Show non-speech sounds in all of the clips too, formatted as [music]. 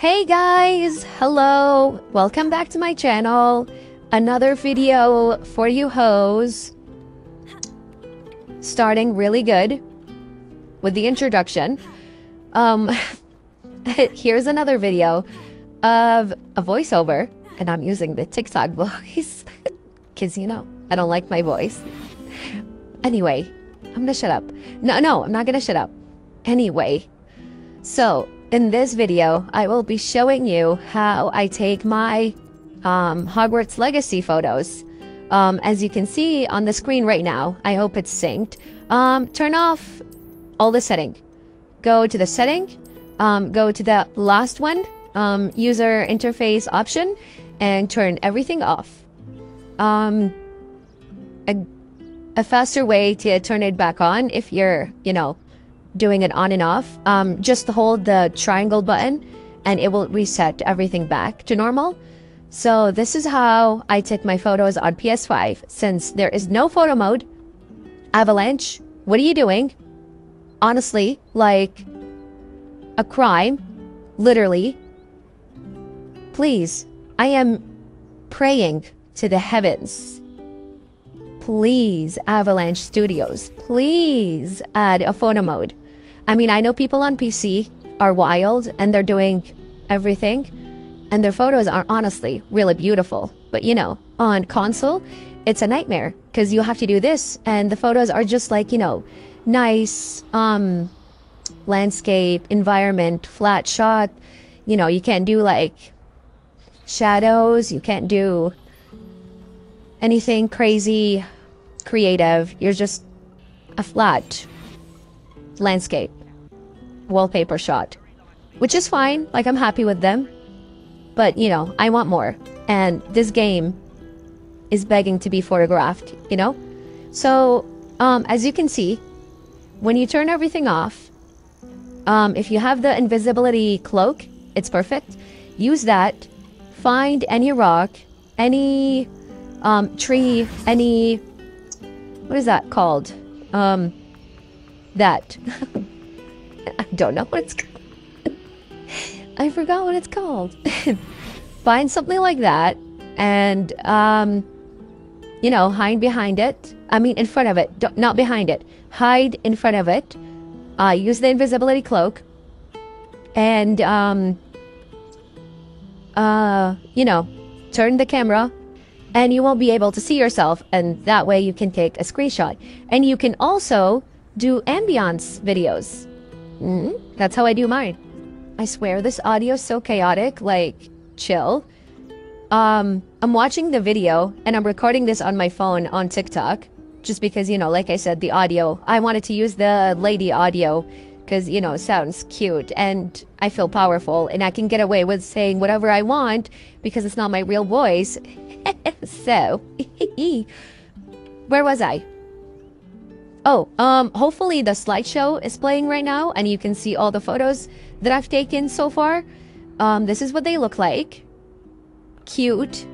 Hey guys! Hello! Welcome back to my channel. Another video for you hoes. Starting really good with the introduction. Um, [laughs] here's another video of a voiceover, and I'm using the TikTok [laughs] voice because you know I don't like my voice. Anyway, I'm gonna shut up. No, no, I'm not gonna shut up. Anyway, so in this video, I will be showing you how I take my um, Hogwarts Legacy photos. Um, as you can see on the screen right now, I hope it's synced. Um, turn off all the setting. Go to the setting, um, go to the last one, um, user interface option, and turn everything off. Um, a, a faster way to turn it back on if you're, you know, doing it on and off, um, just hold the triangle button and it will reset everything back to normal. So this is how I take my photos on PS5. Since there is no photo mode, Avalanche, what are you doing? Honestly, like a crime, literally. Please, I am praying to the heavens. Please, Avalanche Studios, please add a photo mode. I mean, I know people on PC are wild and they're doing everything, and their photos are honestly really beautiful. But you know, on console, it's a nightmare because you have to do this, and the photos are just like, you know, nice um, landscape, environment, flat shot. You know, you can't do like shadows, you can't do anything crazy creative. You're just a flat landscape wallpaper shot, which is fine. Like, I'm happy with them. But, you know, I want more. And this game is begging to be photographed, you know? So, um, as you can see, when you turn everything off, um, if you have the invisibility cloak, it's perfect. Use that. Find any rock, any um, tree, any. What is that called? Um, that. [laughs] [laughs] I don't know what it's called. I forgot what it's called. [laughs] Find something like that and, um, you know, hide behind it. I mean, in front of it, don't, not behind it. Hide in front of it. Uh, use the invisibility cloak. And, um, uh, you know, turn the camera and you won't be able to see yourself. And that way you can take a screenshot. And you can also do ambience videos. Mm, that's how I do mine. I swear this audio is so chaotic, like, chill. Um, I'm watching the video and I'm recording this on my phone on TikTok just because, you know, like I said, the audio, I wanted to use the lady audio because, you know, sounds cute and I feel powerful and I can get away with saying whatever I want because it's not my real voice. [laughs] so, [laughs] where was I? Oh, um, hopefully the slideshow is playing right now and you can see all the photos that I've taken so far. Um, this is what they look like. Cute,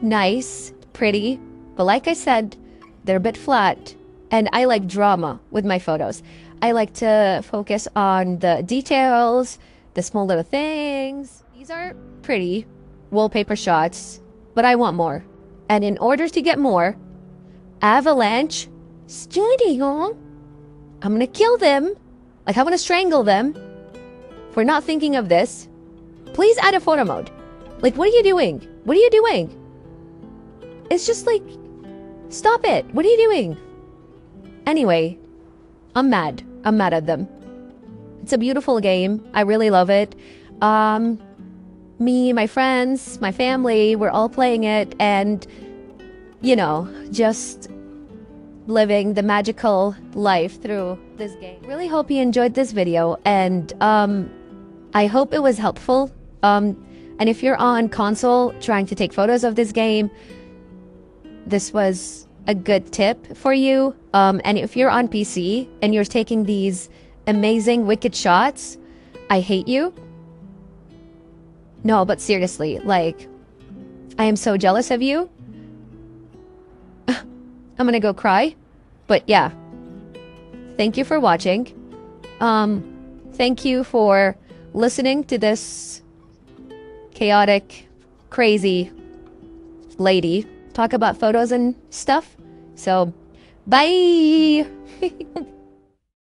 nice, pretty, but like I said, they're a bit flat and I like drama with my photos. I like to focus on the details, the small little things. These are pretty wallpaper shots, but I want more. And in order to get more, Avalanche Studio. I'm gonna kill them. Like, I'm gonna strangle them for not thinking of this. Please add a photo mode. Like, what are you doing? What are you doing? It's just like, stop it. What are you doing? Anyway, I'm mad. I'm mad at them. It's a beautiful game. I really love it. Um, me, my friends, my family, we're all playing it and, you know, just living the magical life through this game. Really hope you enjoyed this video and um, I hope it was helpful. Um, and if you're on console trying to take photos of this game, this was a good tip for you. Um, and if you're on PC and you're taking these amazing wicked shots, I hate you. No, but seriously, like, I am so jealous of you. I'm gonna go cry. But yeah, thank you for watching. Um, thank you for listening to this chaotic, crazy lady talk about photos and stuff. So, bye. [laughs]